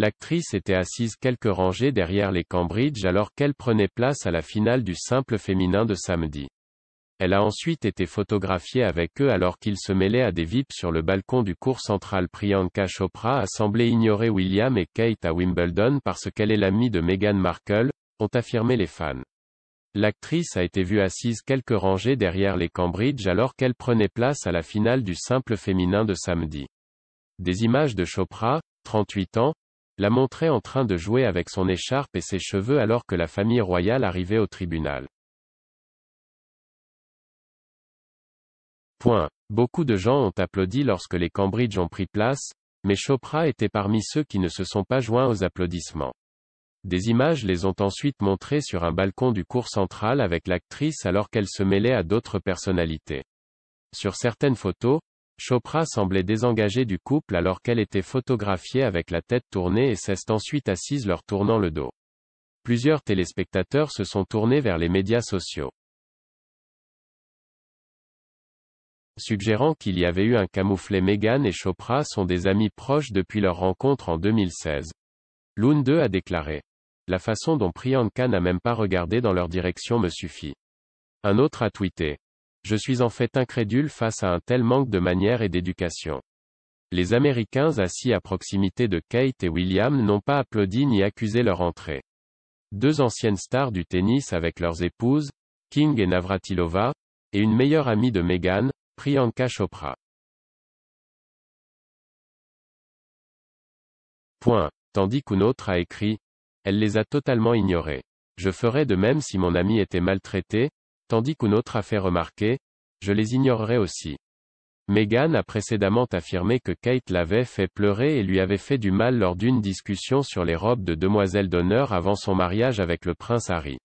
L'actrice était assise quelques rangées derrière les Cambridge alors qu'elle prenait place à la finale du simple féminin de samedi. Elle a ensuite été photographiée avec eux alors qu'ils se mêlaient à des VIP sur le balcon du cours central Priyanka Chopra a semblé ignorer William et Kate à Wimbledon parce qu'elle est l'amie de Meghan Markle, ont affirmé les fans. L'actrice a été vue assise quelques rangées derrière les Cambridge alors qu'elle prenait place à la finale du simple féminin de samedi. Des images de Chopra, 38 ans, la montraient en train de jouer avec son écharpe et ses cheveux alors que la famille royale arrivait au tribunal. Point. Beaucoup de gens ont applaudi lorsque les Cambridge ont pris place, mais Chopra était parmi ceux qui ne se sont pas joints aux applaudissements. Des images les ont ensuite montrées sur un balcon du cours central avec l'actrice alors qu'elle se mêlait à d'autres personnalités. Sur certaines photos, Chopra semblait désengagée du couple alors qu'elle était photographiée avec la tête tournée et s'est ensuite assise leur tournant le dos. Plusieurs téléspectateurs se sont tournés vers les médias sociaux. suggérant qu'il y avait eu un camouflet Meghan et Chopra sont des amis proches depuis leur rencontre en 2016. L'une d'eux a déclaré. La façon dont Priyanka n'a même pas regardé dans leur direction me suffit. Un autre a tweeté. Je suis en fait incrédule face à un tel manque de manière et d'éducation. Les Américains assis à proximité de Kate et William n'ont pas applaudi ni accusé leur entrée. Deux anciennes stars du tennis avec leurs épouses, King et Navratilova, et une meilleure amie de Meghan, Priyanka Chopra. Point. Tandis qu'une autre a écrit, elle les a totalement ignorés. Je ferais de même si mon ami était maltraité, tandis qu'une autre a fait remarquer, je les ignorerais aussi. Meghan a précédemment affirmé que Kate l'avait fait pleurer et lui avait fait du mal lors d'une discussion sur les robes de demoiselle d'honneur avant son mariage avec le prince Harry.